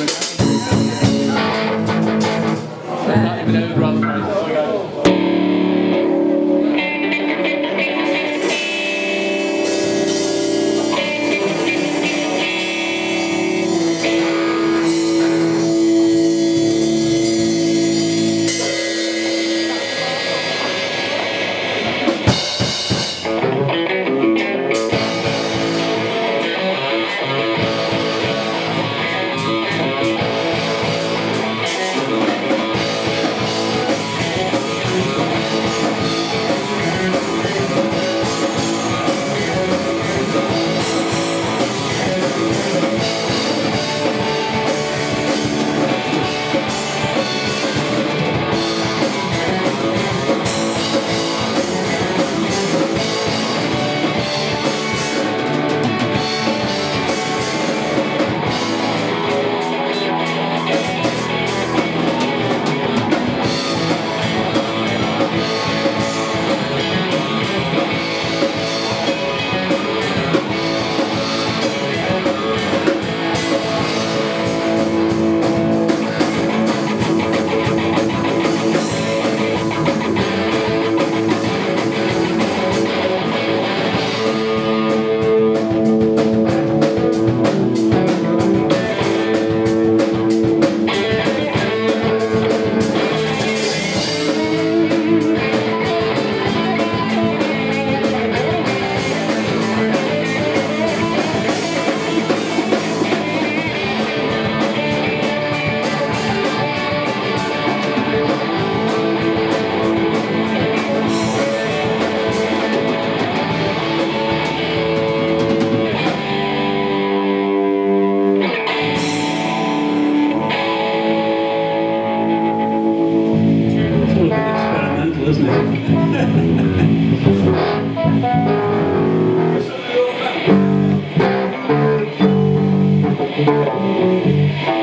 even over, rather Música